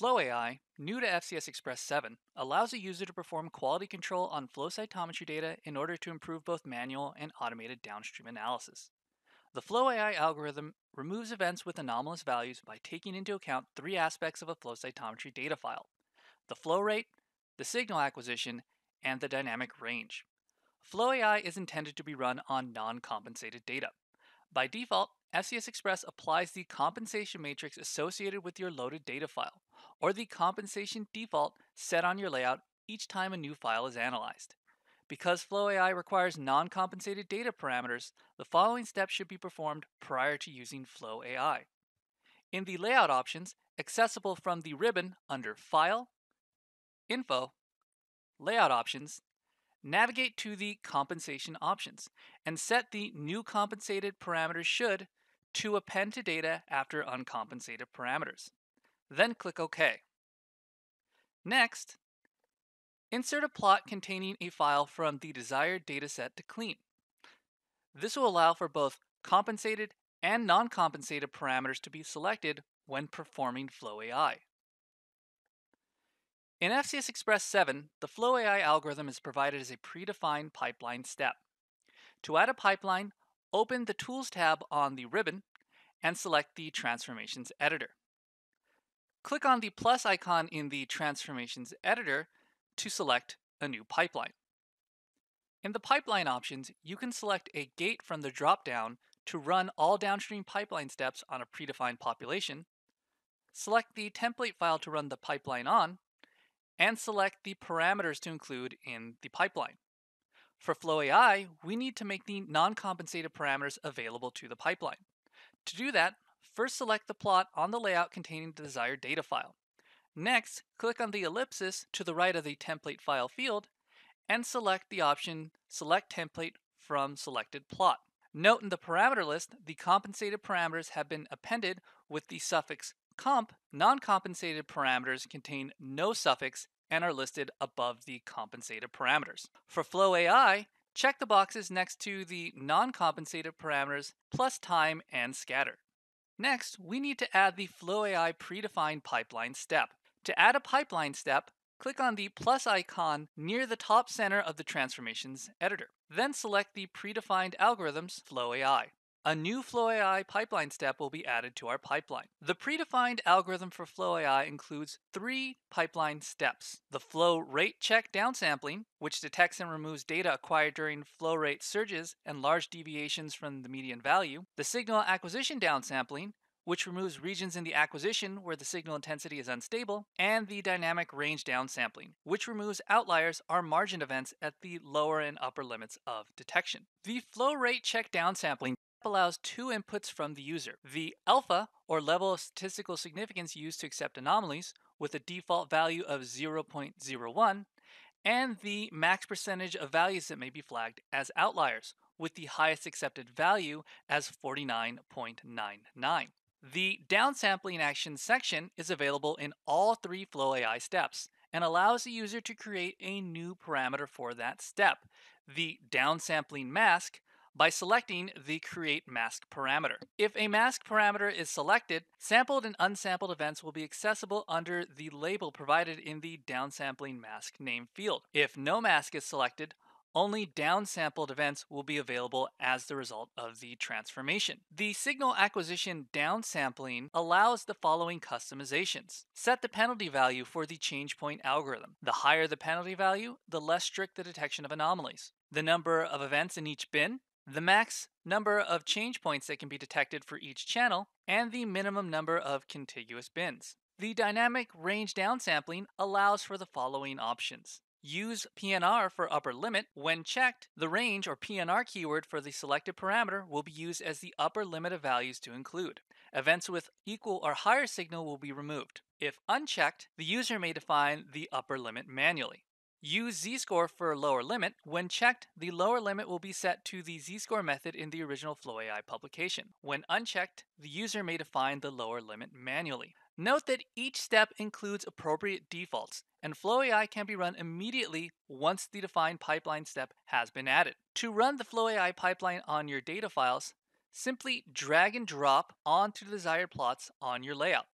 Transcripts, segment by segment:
FlowAI, new to FCS Express 7, allows a user to perform quality control on flow cytometry data in order to improve both manual and automated downstream analysis. The Flow AI algorithm removes events with anomalous values by taking into account three aspects of a flow cytometry data file the flow rate, the signal acquisition, and the dynamic range. Flow AI is intended to be run on non compensated data. By default, FCS Express applies the compensation matrix associated with your loaded data file, or the compensation default set on your layout each time a new file is analyzed. Because Flow AI requires non compensated data parameters, the following steps should be performed prior to using Flow AI. In the layout options, accessible from the ribbon under File, Info, Layout Options, navigate to the compensation options and set the new compensated parameters should to append to data after uncompensated parameters. Then click OK. Next, insert a plot containing a file from the desired dataset to clean. This will allow for both compensated and non-compensated parameters to be selected when performing FlowAI. In FCS Express 7, the FlowAI algorithm is provided as a predefined pipeline step. To add a pipeline, open the Tools tab on the ribbon and select the Transformations Editor. Click on the plus icon in the Transformations Editor to select a new pipeline. In the pipeline options, you can select a gate from the dropdown to run all downstream pipeline steps on a predefined population, select the template file to run the pipeline on, and select the parameters to include in the pipeline. For Flow AI, we need to make the non-compensated parameters available to the pipeline. To do that, first select the plot on the layout containing the desired data file. Next, click on the ellipsis to the right of the template file field and select the option Select Template from Selected Plot. Note in the parameter list, the compensated parameters have been appended with the suffix comp, non-compensated parameters contain no suffix and are listed above the compensated parameters. For Flow AI, check the boxes next to the non-compensated parameters plus time and scatter. Next, we need to add the Flow AI predefined pipeline step. To add a pipeline step, click on the plus icon near the top center of the Transformations editor. Then select the predefined algorithms FlowAI a new FlowAI pipeline step will be added to our pipeline. The predefined algorithm for FlowAI includes three pipeline steps. The flow rate check downsampling, which detects and removes data acquired during flow rate surges and large deviations from the median value. The signal acquisition downsampling, which removes regions in the acquisition where the signal intensity is unstable, and the dynamic range downsampling, which removes outliers or margin events at the lower and upper limits of detection. The flow rate check downsampling allows two inputs from the user. The alpha, or level of statistical significance used to accept anomalies, with a default value of 0.01, and the max percentage of values that may be flagged as outliers, with the highest accepted value as 49.99. The downsampling action section is available in all three Flow AI steps and allows the user to create a new parameter for that step, the downsampling mask, by selecting the Create Mask parameter. If a mask parameter is selected, sampled and unsampled events will be accessible under the label provided in the downsampling mask name field. If no mask is selected, only downsampled events will be available as the result of the transformation. The signal acquisition downsampling allows the following customizations. Set the penalty value for the change point algorithm. The higher the penalty value, the less strict the detection of anomalies. The number of events in each bin, the max number of change points that can be detected for each channel, and the minimum number of contiguous bins. The dynamic range downsampling allows for the following options. Use PNR for upper limit. When checked, the range or PNR keyword for the selected parameter will be used as the upper limit of values to include. Events with equal or higher signal will be removed. If unchecked, the user may define the upper limit manually. Use z-score for lower limit. When checked, the lower limit will be set to the z-score method in the original FlowAI publication. When unchecked, the user may define the lower limit manually. Note that each step includes appropriate defaults, and FlowAI can be run immediately once the defined pipeline step has been added. To run the FlowAI pipeline on your data files, simply drag and drop onto the desired plots on your layout.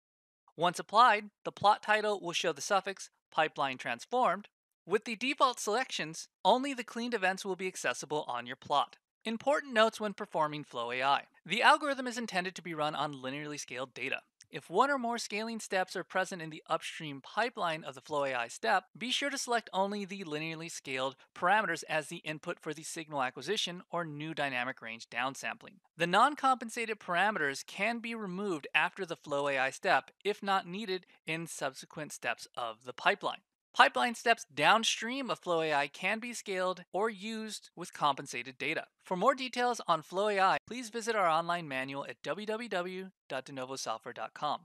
Once applied, the plot title will show the suffix pipeline transformed. With the default selections, only the cleaned events will be accessible on your plot. Important notes when performing Flow AI. The algorithm is intended to be run on linearly scaled data. If one or more scaling steps are present in the upstream pipeline of the Flow AI step, be sure to select only the linearly scaled parameters as the input for the signal acquisition or new dynamic range downsampling. The non-compensated parameters can be removed after the Flow AI step if not needed in subsequent steps of the pipeline. Pipeline steps downstream of Flow AI can be scaled or used with compensated data. For more details on Flow AI, please visit our online manual at www.denovosoftware.com.